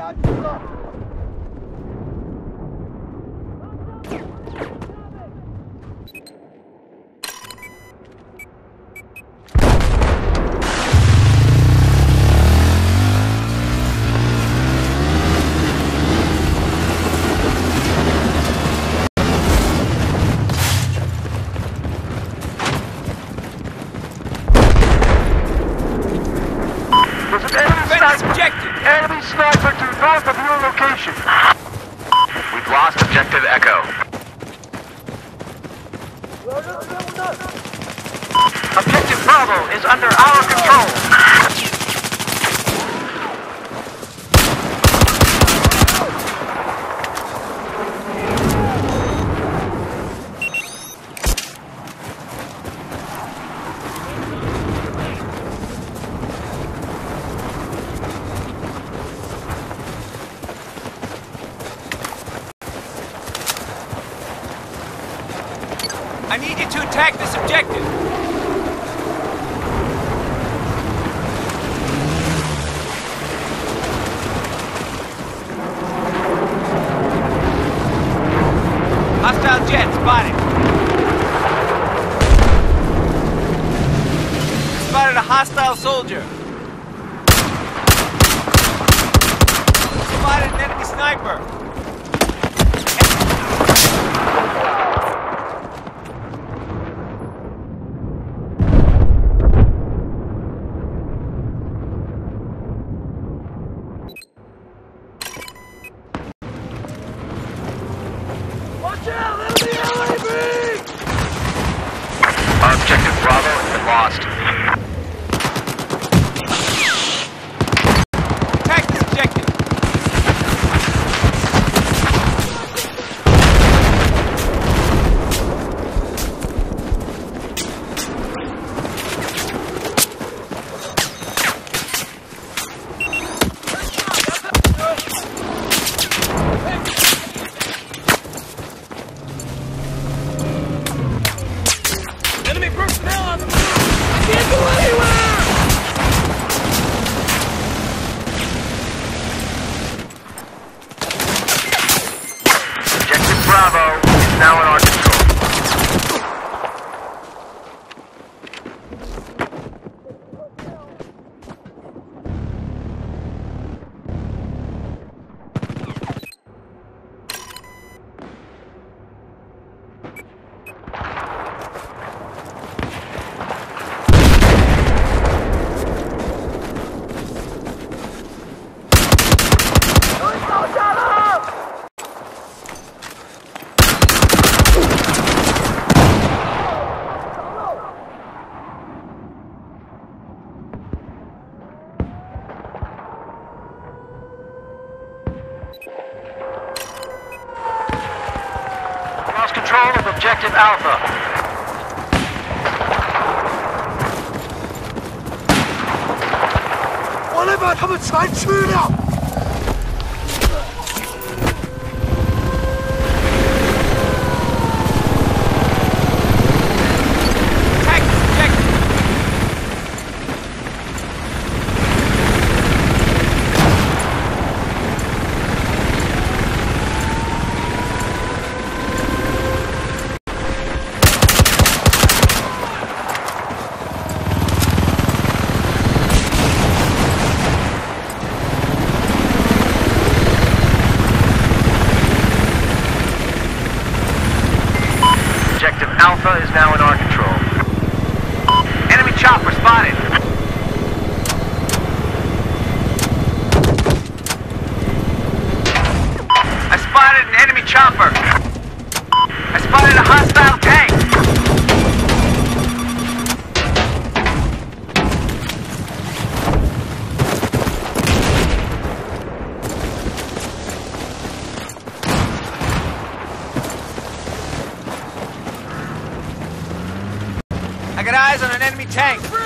Defend this objective! Enemy sniper to north of your location. We've lost Objective Echo. Objective Bravo is under our control. I need you to attack this objective! Hostile jet spotted! Spotted a hostile soldier! Lost control of Objective Alpha. Attack this objective! Objective Alpha is now in our control. Enemy chopper spotted. I spotted an enemy chopper. tank!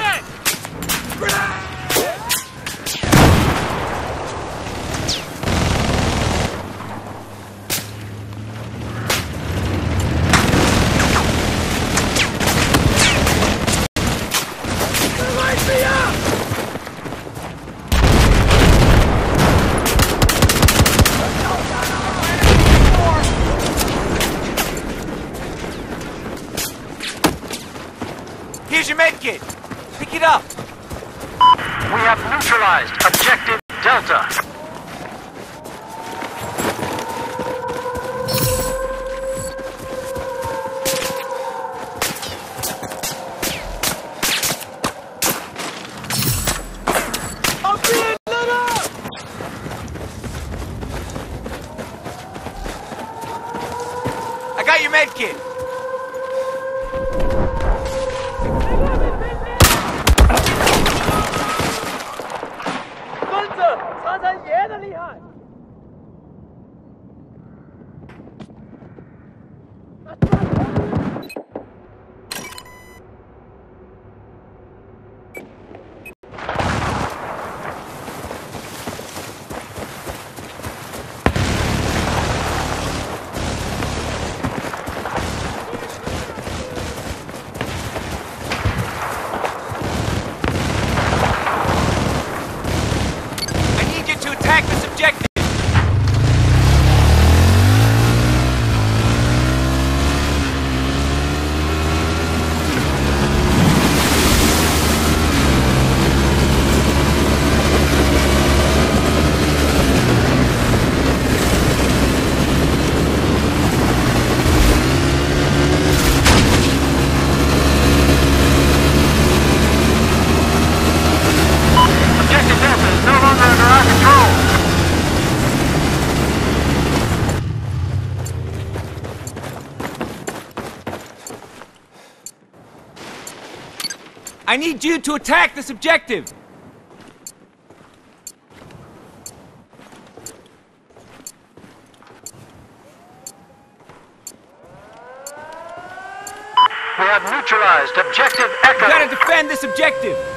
I need you to attack this objective! We have neutralized objective Echo! You gotta defend this objective!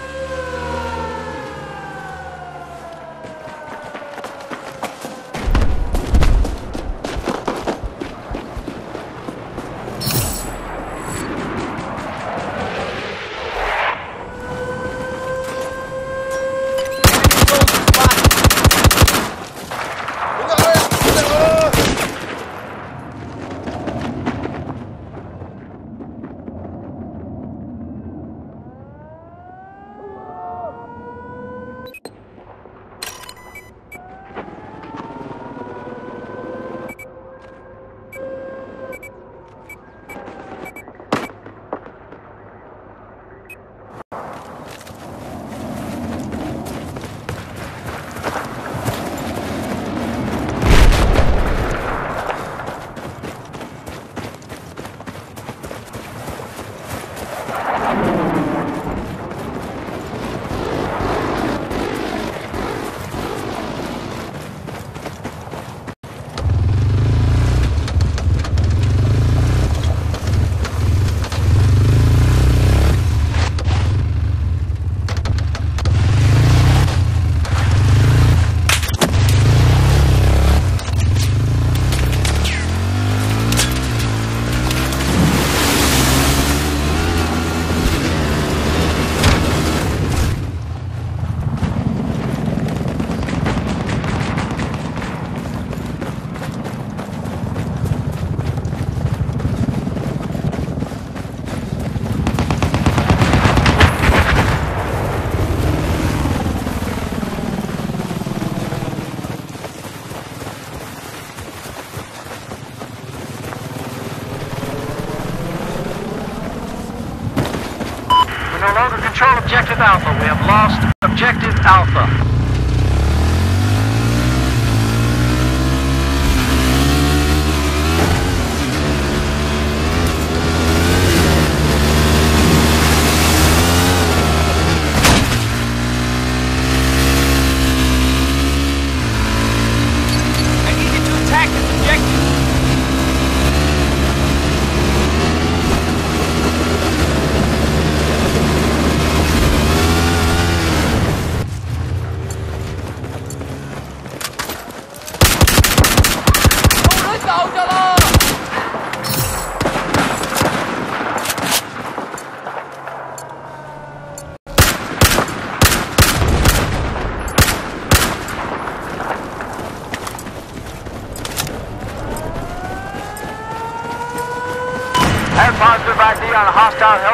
Alpha. We have lost objective Alpha.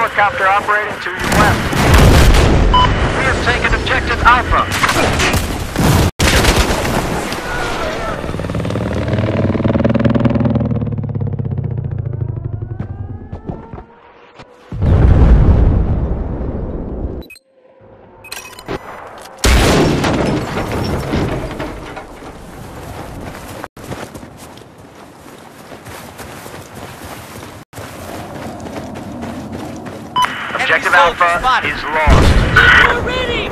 Helicopter operating to your west. We have taken objective Alpha. Objective Alpha is lost. We're ready!